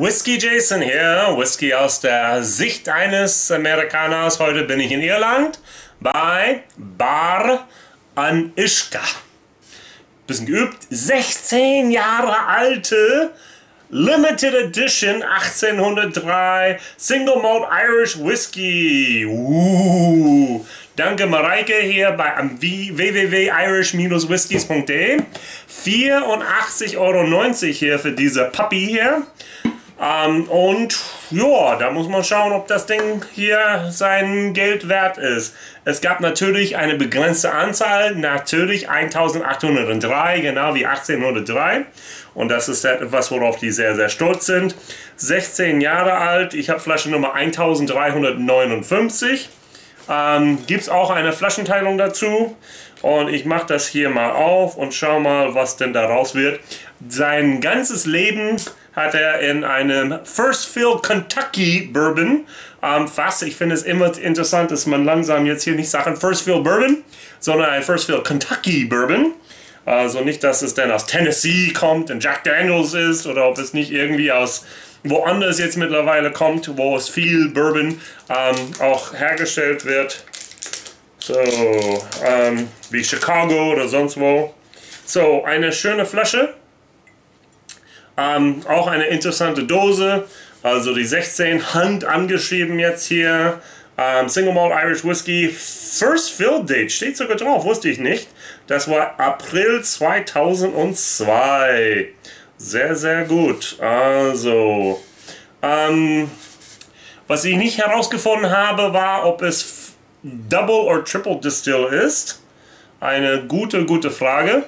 Whisky Jason hier, Whisky aus der Sicht eines Amerikaners. Heute bin ich in Irland bei Bar an Ischka. Bisschen geübt. 16 Jahre alte Limited Edition 1803 Single Malt Irish Whisky. Uh. Danke Mareike hier bei www.irish-whiskies.de. 84,90 Euro hier für diese Puppy hier. Ähm, und ja, da muss man schauen, ob das Ding hier sein Geld wert ist. Es gab natürlich eine begrenzte Anzahl, natürlich 1803, genau wie 1803. Und das ist etwas, worauf die sehr, sehr stolz sind. 16 Jahre alt, ich habe Flasche Nummer 1359. Ähm, Gibt es auch eine Flaschenteilung dazu. Und ich mache das hier mal auf und schau mal, was denn daraus wird. Sein ganzes Leben hat er in einem First Fill Kentucky Bourbon ähm, Fass. Ich finde es immer interessant, dass man langsam jetzt hier nicht First Fill Bourbon, sondern ein First Fill Kentucky Bourbon. Also nicht, dass es dann aus Tennessee kommt und Jack Daniels ist oder ob es nicht irgendwie aus woanders jetzt mittlerweile kommt, wo es viel Bourbon ähm, auch hergestellt wird. So, ähm, wie Chicago oder sonst wo. So, eine schöne Flasche. Ähm, auch eine interessante Dose. Also die 16 Hand angeschrieben jetzt hier. Ähm, Single Malt Irish Whiskey. First Fill Date steht sogar drauf, wusste ich nicht. Das war April 2002. Sehr, sehr gut. Also, ähm, was ich nicht herausgefunden habe, war, ob es Double or Triple Distill ist. Eine gute, gute Frage.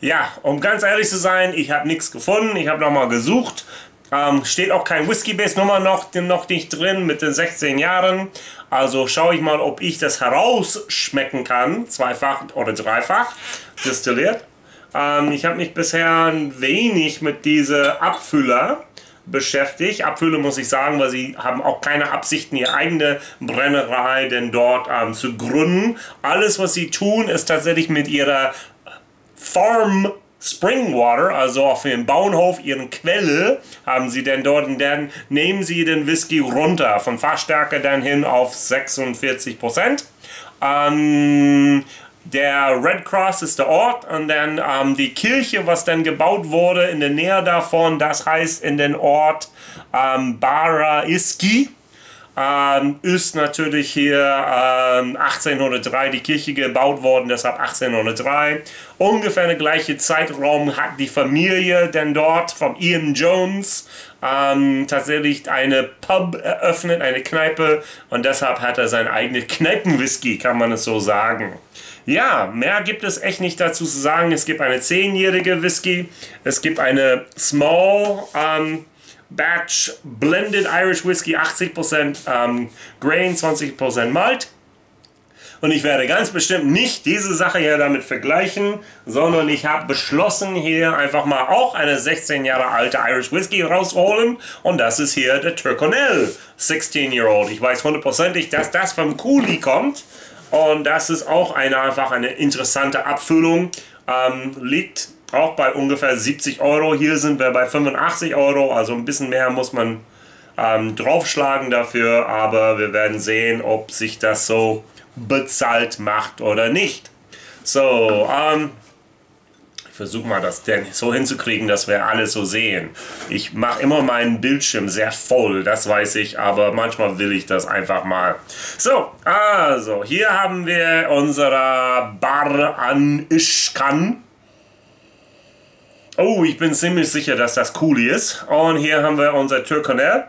Ja, um ganz ehrlich zu sein, ich habe nichts gefunden. Ich habe nochmal gesucht. Ähm, steht auch kein Whisky-Base-Nummer noch, noch nicht drin mit den 16 Jahren. Also schaue ich mal, ob ich das herausschmecken kann. Zweifach oder dreifach destilliert. Ähm, ich habe mich bisher wenig mit dieser Abfüller beschäftigt. Abfüller muss ich sagen, weil sie haben auch keine Absichten, ihre eigene Brennerei denn dort ähm, zu gründen. Alles, was sie tun, ist tatsächlich mit ihrer Farm Springwater, also auf dem Bauernhof, ihren Quelle, haben sie denn dort und dann nehmen sie den Whisky runter, von Fassstärke dann hin auf 46 Prozent. Ähm, der Red Cross ist der Ort und dann ähm, die Kirche, was dann gebaut wurde in der Nähe davon, das heißt in den Ort ähm, Baraiski ähm, ist natürlich hier ähm, 1803 die Kirche gebaut worden, deshalb 1803. Ungefähr eine gleiche Zeitraum hat die Familie denn dort vom Ian Jones ähm, tatsächlich eine Pub eröffnet, eine Kneipe und deshalb hat er sein eigenes Kneipenwhisky, kann man es so sagen. Ja, mehr gibt es echt nicht dazu zu sagen. Es gibt eine 10-jährige Whisky, es gibt eine Small ähm, Batch Blended Irish Whiskey 80% ähm, Grain, 20% Malt. Und ich werde ganz bestimmt nicht diese Sache hier damit vergleichen, sondern ich habe beschlossen, hier einfach mal auch eine 16 Jahre alte Irish Whiskey rausholen. Und das ist hier der Turconel 16-Year-Old. Ich weiß hundertprozentig, dass das vom Cooley kommt. Und das ist auch eine, einfach eine interessante Abfüllung. Ähm, liegt auch bei ungefähr 70 Euro. Hier sind wir bei 85 Euro, also ein bisschen mehr muss man ähm, draufschlagen dafür, aber wir werden sehen, ob sich das so bezahlt macht oder nicht. So, ähm, ich versuche mal das denn so hinzukriegen, dass wir alles so sehen. Ich mache immer meinen Bildschirm sehr voll, das weiß ich, aber manchmal will ich das einfach mal. So, also, hier haben wir unsere Bar an Ischkan. Oh, ich bin ziemlich sicher, dass das cool ist. Und hier haben wir unser Turconel.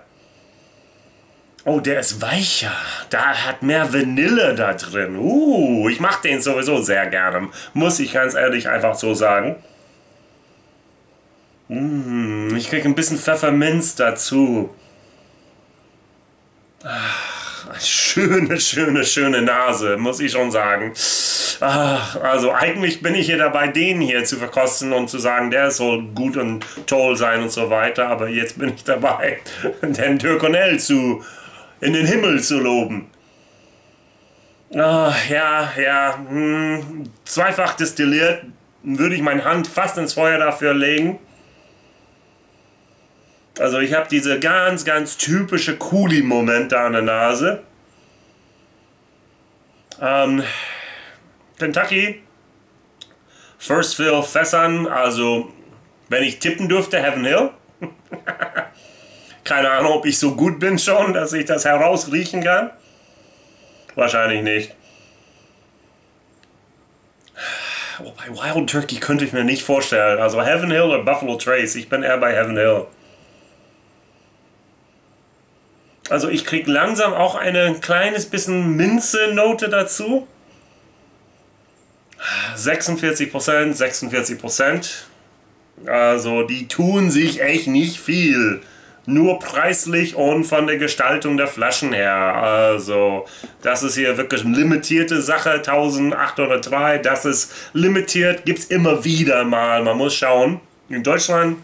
Oh, der ist weicher. Da hat mehr Vanille da drin. Uh, ich mache den sowieso sehr gerne. Muss ich ganz ehrlich einfach so sagen. Mm, ich kriege ein bisschen Pfefferminz dazu. Ach, schöne, schöne, schöne Nase, muss ich schon sagen. Ach, also eigentlich bin ich hier dabei, den hier zu verkosten und zu sagen, der soll gut und toll sein und so weiter. Aber jetzt bin ich dabei, den Türkonell zu in den Himmel zu loben. Ach, ja, ja, hm, zweifach destilliert würde ich meine Hand fast ins Feuer dafür legen. Also ich habe diese ganz, ganz typische Coolie-Momente an der Nase. Ähm, Kentucky, First Fill Fässern, also wenn ich tippen dürfte, Heaven Hill. Keine Ahnung, ob ich so gut bin schon, dass ich das herausriechen kann. Wahrscheinlich nicht. Oh, bei Wild Turkey könnte ich mir nicht vorstellen. Also Heaven Hill oder Buffalo Trace. Ich bin eher bei Heaven Hill. Also ich kriege langsam auch ein kleines bisschen Minze-Note dazu. 46%, 46%. Also die tun sich echt nicht viel. Nur preislich und von der Gestaltung der Flaschen her. Also das ist hier wirklich eine limitierte Sache. 1803, das ist limitiert, gibt es immer wieder mal. Man muss schauen. In Deutschland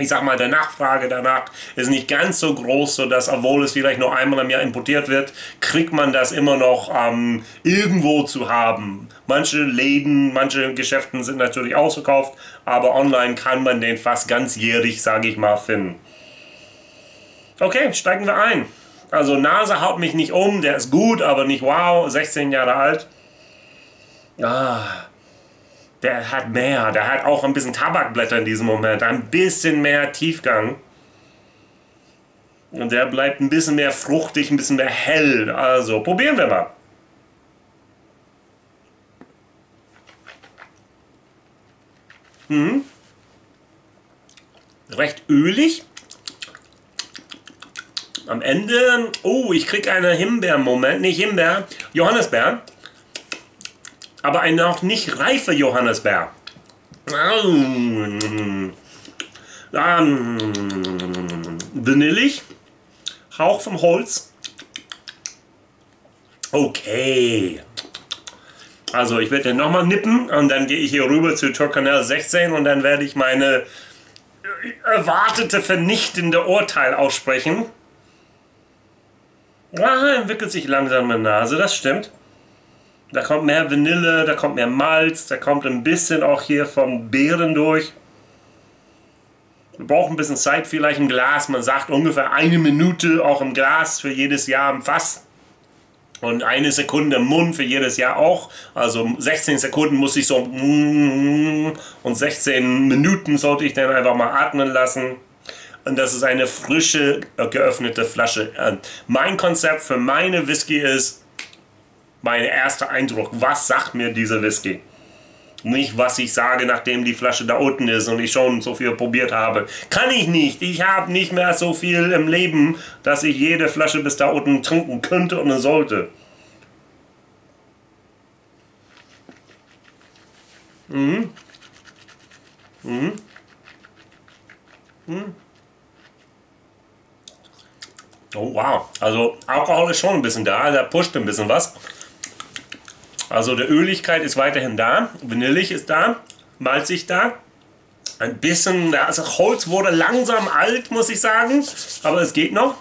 ich sag mal, der Nachfrage danach ist nicht ganz so groß, sodass, obwohl es vielleicht nur einmal im Jahr importiert wird, kriegt man das immer noch ähm, irgendwo zu haben. Manche Läden, manche Geschäften sind natürlich ausverkauft, aber online kann man den fast ganzjährig, sage ich mal, finden. Okay, steigen wir ein. Also Nase haut mich nicht um, der ist gut, aber nicht wow, 16 Jahre alt. Ah, der hat mehr, der hat auch ein bisschen Tabakblätter in diesem Moment, ein bisschen mehr Tiefgang. Und der bleibt ein bisschen mehr fruchtig, ein bisschen mehr hell. Also probieren wir mal. Mhm. Recht ölig. Am Ende, oh, ich kriege einen Himbeer-Moment, nicht Himbeer, Johannisbeer aber ein noch nicht reifer Johannisbeer. Vanillig, Hauch vom Holz. Okay. Also ich werde den nochmal nippen und dann gehe ich hier rüber zu Turcanel 16 und dann werde ich meine erwartete vernichtende Urteil aussprechen. Ah, entwickelt sich langsam meine Nase, das stimmt. Da kommt mehr Vanille, da kommt mehr Malz, da kommt ein bisschen auch hier vom Beeren durch. Wir brauchen ein bisschen Zeit vielleicht im Glas. Man sagt ungefähr eine Minute auch im Glas für jedes Jahr im Fass. Und eine Sekunde im Mund für jedes Jahr auch. Also 16 Sekunden muss ich so und 16 Minuten sollte ich dann einfach mal atmen lassen. Und das ist eine frische, geöffnete Flasche. Mein Konzept für meine Whisky ist mein erster Eindruck. Was sagt mir dieser Whisky? Nicht, was ich sage, nachdem die Flasche da unten ist und ich schon so viel probiert habe. Kann ich nicht. Ich habe nicht mehr so viel im Leben, dass ich jede Flasche bis da unten trinken könnte und sollte. Mhm. Mhm. Mhm. Oh wow, also Alkohol ist schon ein bisschen da, der pusht ein bisschen was. Also der Öligkeit ist weiterhin da, vanillig ist da, malzig da. Ein bisschen, also Holz wurde langsam alt, muss ich sagen, aber es geht noch.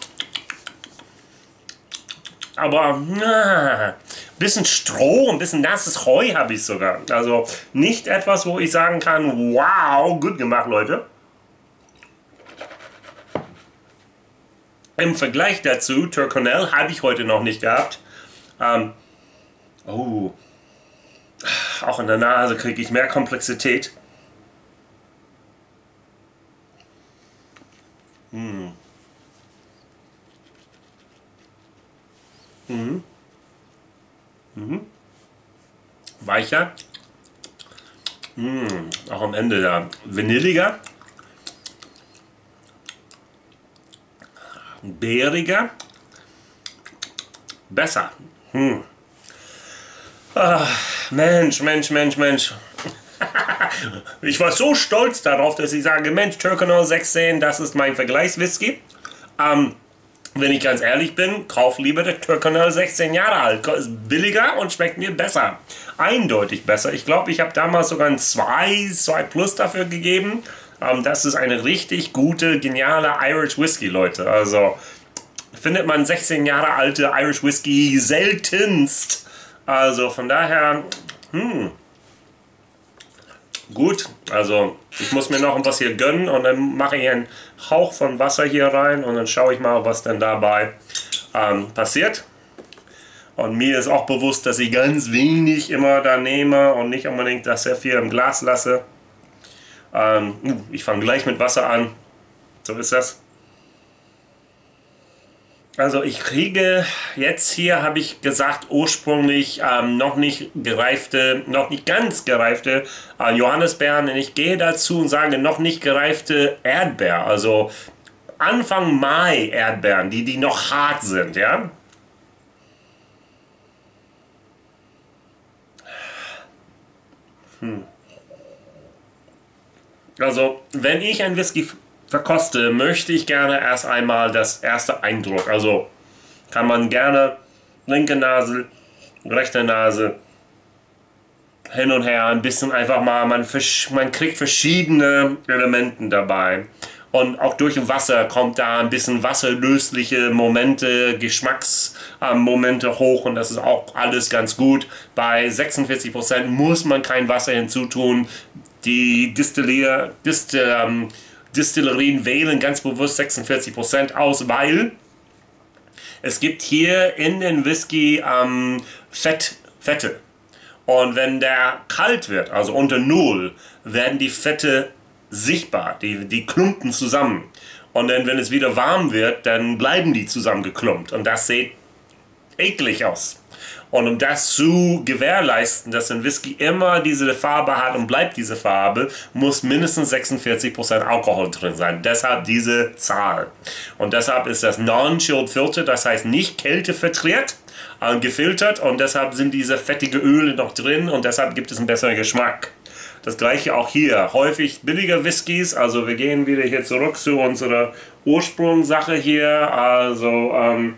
Aber na, ein bisschen Stroh, ein bisschen nasses Heu habe ich sogar. Also nicht etwas, wo ich sagen kann, wow, gut gemacht, Leute. Im Vergleich dazu, Turconel habe ich heute noch nicht gehabt. Ähm, Oh. Auch in der Nase kriege ich mehr Komplexität. Hm. Mhm. Mhm. Weicher. Mhm. Auch am Ende da. Vanilliger. Beeriger. Besser. Hm. Ach, Mensch, Mensch, Mensch, Mensch. ich war so stolz darauf, dass ich sage, Mensch, Turkanol 16, das ist mein Vergleichswhisky. Ähm, wenn ich ganz ehrlich bin, kauf lieber der Turkanol 16 Jahre alt. Ist billiger und schmeckt mir besser. Eindeutig besser. Ich glaube, ich habe damals sogar ein 2, 2 Plus dafür gegeben. Ähm, das ist eine richtig gute, geniale Irish Whisky, Leute. Also findet man 16 Jahre alte Irish Whisky seltenst. Also von daher, hm. Gut, also ich muss mir noch was hier gönnen und dann mache ich einen Hauch von Wasser hier rein und dann schaue ich mal, was denn dabei ähm, passiert. Und mir ist auch bewusst, dass ich ganz wenig immer da nehme und nicht unbedingt das sehr viel im Glas lasse. Ähm, uh, ich fange gleich mit Wasser an. So ist das. Also ich kriege jetzt hier, habe ich gesagt, ursprünglich ähm, noch nicht gereifte, noch nicht ganz gereifte äh, Johannisbeeren. Und ich gehe dazu und sage noch nicht gereifte Erdbeer. Also Anfang Mai Erdbeeren, die, die noch hart sind, ja. Hm. Also, wenn ich ein Whisky verkoste, möchte ich gerne erst einmal das erste Eindruck. Also kann man gerne linke Nase, rechte Nase hin und her ein bisschen einfach mal, man, man kriegt verschiedene Elemente dabei. Und auch durch Wasser kommt da ein bisschen wasserlösliche Momente, Geschmacksmomente hoch und das ist auch alles ganz gut. Bei 46% muss man kein Wasser hinzutun. Die Distillier, Distil, ähm, Distillerien wählen ganz bewusst 46% aus, weil es gibt hier in den Whisky ähm, Fett, Fette. Und wenn der kalt wird, also unter Null, werden die Fette sichtbar, die, die klumpen zusammen. Und dann, wenn es wieder warm wird, dann bleiben die zusammengeklumpt. Und das sieht eklig aus. Und um das zu gewährleisten, dass ein Whisky immer diese Farbe hat und bleibt diese Farbe, muss mindestens 46% Alkohol drin sein. Deshalb diese Zahl. Und deshalb ist das Non-Chilled Filter, das heißt nicht Kälte vertritt, äh, gefiltert und deshalb sind diese fettige Öle noch drin und deshalb gibt es einen besseren Geschmack. Das gleiche auch hier. Häufig billiger Whiskys, also wir gehen wieder hier zurück zu unserer Ursprungssache hier. Also ähm,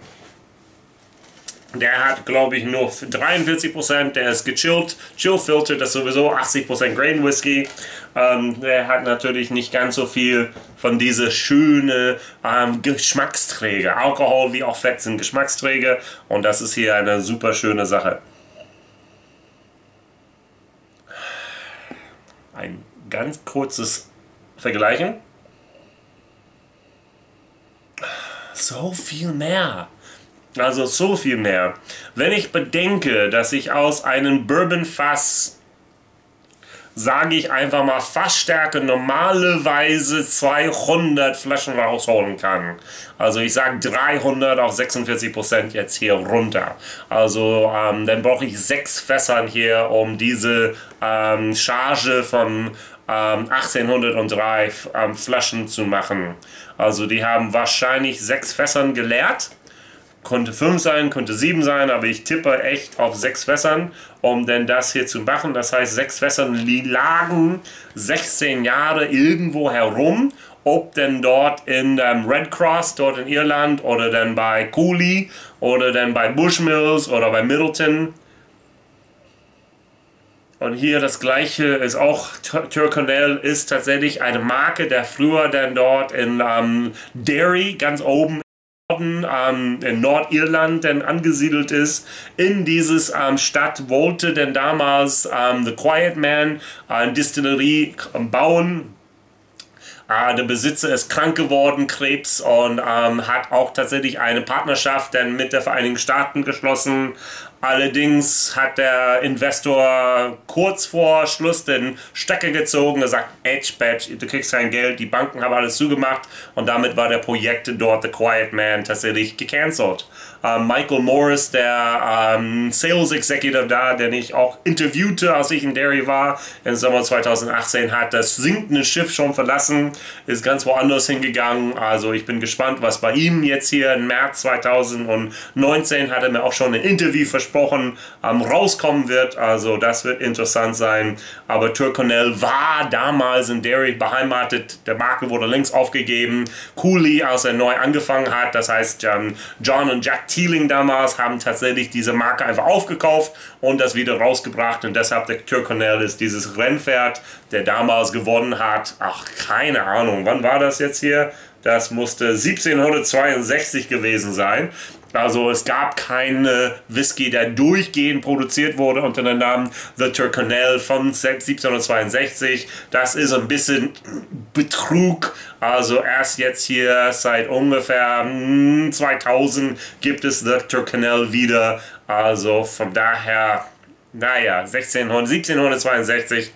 der hat, glaube ich, nur 43%, der ist gechillt, Chill-Filter, das ist sowieso 80% Grain Whisky. Ähm, der hat natürlich nicht ganz so viel von dieser schönen ähm, Geschmacksträger. Alkohol wie auch Fett sind Geschmacksträger und das ist hier eine super schöne Sache. Ein ganz kurzes Vergleichen. So viel mehr. Also so viel mehr. Wenn ich bedenke, dass ich aus einem Bourbon-Fass, sage ich einfach mal, Fassstärke normalerweise 200 Flaschen rausholen kann. Also ich sage 300 auf 46 Prozent jetzt hier runter. Also ähm, dann brauche ich sechs Fässern hier, um diese ähm, Charge von ähm, 1803 ähm, Flaschen zu machen. Also die haben wahrscheinlich sechs Fässern geleert konnte 5 sein, konnte 7 sein, aber ich tippe echt auf 6 Fässern, um denn das hier zu machen. Das heißt, 6 Fässern lagen 16 Jahre irgendwo herum. Ob denn dort in ähm, Red Cross, dort in Irland, oder dann bei Cooley, oder dann bei Bushmills, oder bei Middleton. Und hier das gleiche ist auch, Tyrconnell ist tatsächlich eine Marke, der früher dann dort in ähm, Derry ganz oben ähm, in Nordirland denn angesiedelt ist. In dieses ähm, Stadt wollte denn damals ähm, The Quiet Man eine Distillerie bauen. Äh, der Besitzer ist krank geworden, Krebs, und ähm, hat auch tatsächlich eine Partnerschaft dann mit der Vereinigten Staaten geschlossen. Allerdings hat der Investor kurz vor Schluss den Stecker gezogen. Er sagt, Edge Badge, du kriegst kein Geld, die Banken haben alles zugemacht und damit war der Projekt dort, The Quiet Man, tatsächlich gecancelt. Ähm, Michael Morris, der ähm, Sales Executive da, den ich auch interviewte, als ich in Derry war, im Sommer 2018, hat das sinkende Schiff schon verlassen, ist ganz woanders hingegangen. Also ich bin gespannt, was bei ihm jetzt hier im März 2019 hat er mir auch schon ein Interview versprochen, ähm, rauskommen wird. Also das wird interessant sein. Aber Turconnell war damals in Derry beheimatet. Der Marke wurde längst aufgegeben. Cooley, als er neu angefangen hat, das heißt ähm, John und Jack Teeling damals haben tatsächlich diese Marke einfach aufgekauft und das wieder rausgebracht und deshalb der Tyrconnell ist dieses Rennpferd, der damals gewonnen hat. Ach, keine Ahnung, wann war das jetzt hier? Das musste 1762 gewesen sein. Also es gab keinen Whisky, der durchgehend produziert wurde unter dem Namen The Tyrconnell von 1762. Das ist ein bisschen Betrug. Also erst jetzt hier seit ungefähr 2000 hm, gibt es The Tyrconnell wieder. Also von daher, naja, 1600, 1762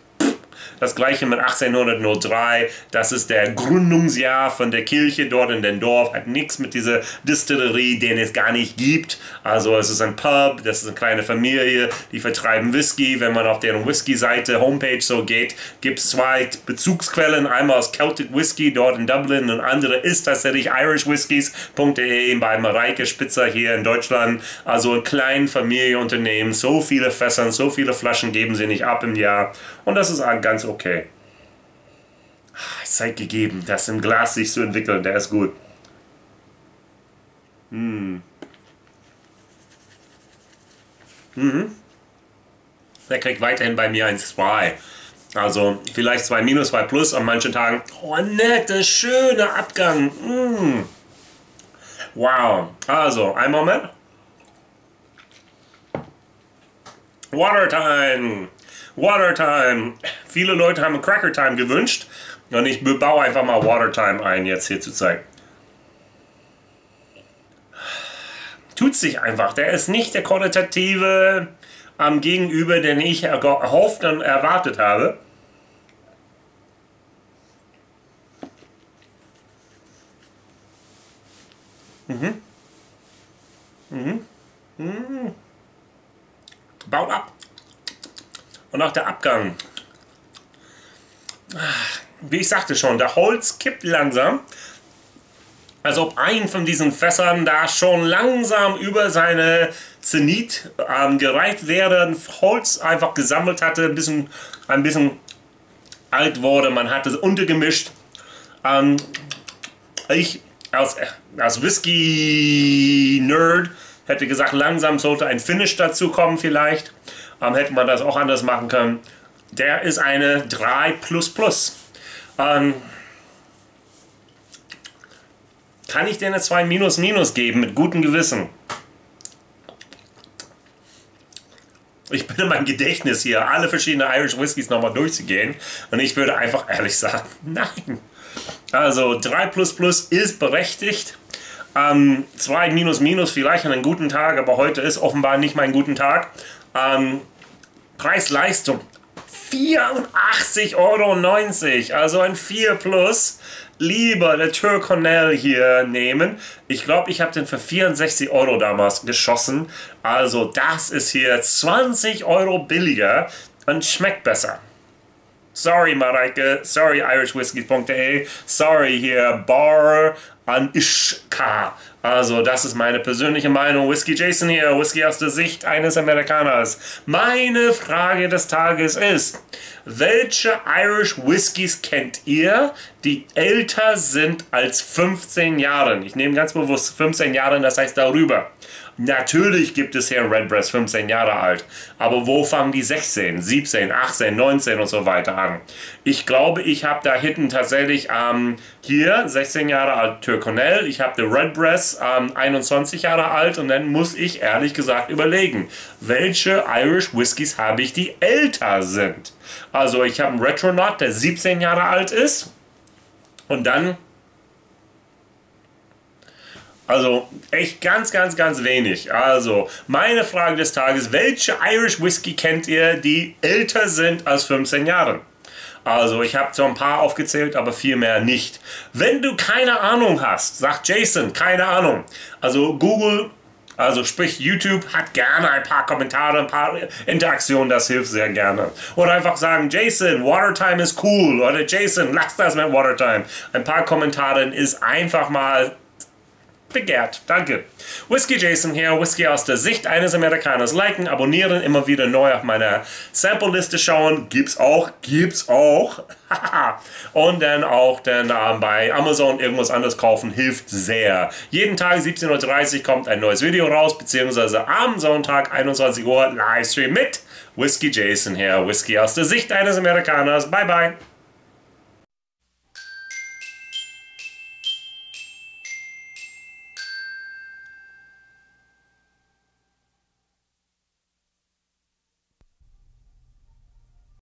das gleiche mit 1803, das ist der Gründungsjahr von der Kirche dort in dem Dorf, hat nichts mit dieser Distillerie, den es gar nicht gibt. Also es ist ein Pub, das ist eine kleine Familie, die vertreiben Whisky. Wenn man auf deren Whisky-Seite, Homepage so geht, gibt es zwei Bezugsquellen. Einmal aus Celtic Whisky dort in Dublin und andere ist tatsächlich irishwhiskies.de bei Mareike Spitzer hier in Deutschland. Also ein kleines Familienunternehmen, so viele Fässern, so viele Flaschen geben sie nicht ab im Jahr. Und das ist ganz okay. Zeit gegeben, das im Glas sich zu entwickeln, der ist gut. Hm. Mhm. Der kriegt weiterhin bei mir ein 2. Also vielleicht 2 minus, 2 plus an manchen Tagen. Oh, netter, schöner Abgang. Mm. Wow. Also, ein Moment. Water Time. Water Time. Viele Leute haben Cracker Time gewünscht und ich baue einfach mal Water Time ein, jetzt hier zu zeigen. Tut sich einfach. Der ist nicht der qualitative am Gegenüber, den ich erhofft und erwartet habe. Mhm. Mhm. Mhm. Baut ab. Und auch der Abgang. Wie ich sagte schon, der Holz kippt langsam. Als ob ein von diesen Fässern da schon langsam über seine Zenit ähm, gereicht wäre, Holz einfach gesammelt hatte, ein bisschen, ein bisschen alt wurde. Man hat es untergemischt. Ähm, ich als, als Whisky-Nerd hätte gesagt, langsam sollte ein Finish dazu kommen vielleicht ähm, hätte man das auch anders machen können. Der ist eine 3 Ähm, kann ich dir eine 2 minus minus geben mit gutem Gewissen? Ich bin in meinem Gedächtnis hier, alle verschiedenen Irish Whiskys nochmal durchzugehen und ich würde einfach ehrlich sagen, nein. Also 3 ist berechtigt. Ähm, 2 minus minus vielleicht an einem guten Tag, aber heute ist offenbar nicht mein guten Tag. Ähm, Preis-Leistung 84,90 Euro, also ein 4 Plus. Lieber der Tyrconnell hier nehmen. Ich glaube, ich habe den für 64 Euro damals geschossen. Also das ist hier 20 Euro billiger und schmeckt besser. Sorry Mareike, sorry irishwhiskey.de, sorry hier Bar an Ishka. Also, das ist meine persönliche Meinung. Whisky Jason hier, Whisky aus der Sicht eines Amerikaners. Meine Frage des Tages ist, welche Irish Whiskys kennt ihr, die älter sind als 15 Jahre? Ich nehme ganz bewusst 15 Jahre, das heißt darüber. Natürlich gibt es hier Redbreast 15 Jahre alt, aber wo fangen die 16, 17, 18, 19 und so weiter an? Ich glaube, ich habe da hinten tatsächlich ähm, hier 16 Jahre alt Tyrconnell, ich habe die Redbreast ähm, 21 Jahre alt und dann muss ich ehrlich gesagt überlegen, welche Irish Whiskys habe ich, die älter sind. Also ich habe einen Retronaut, der 17 Jahre alt ist und dann also echt ganz, ganz, ganz wenig. Also meine Frage des Tages, welche Irish Whisky kennt ihr, die älter sind als 15 Jahre? Also ich habe so ein paar aufgezählt, aber viel mehr nicht. Wenn du keine Ahnung hast, sagt Jason, keine Ahnung. Also Google, also sprich YouTube, hat gerne ein paar Kommentare, ein paar Interaktionen, das hilft sehr gerne. Oder einfach sagen, Jason, Watertime ist cool. Oder Jason, lass das mit Watertime. Ein paar Kommentare ist einfach mal begehrt. Danke. Whiskey Jason hier, Whisky aus der Sicht eines Amerikaners. Liken, abonnieren, immer wieder neu auf meiner Sample-Liste schauen. Gibt's auch, gibt's auch. Und dann auch dann ähm, bei Amazon irgendwas anderes kaufen, hilft sehr. Jeden Tag 17.30 Uhr kommt ein neues Video raus, beziehungsweise am Sonntag 21 Uhr Livestream mit Whiskey Jason hier, Whisky aus der Sicht eines Amerikaners. Bye bye.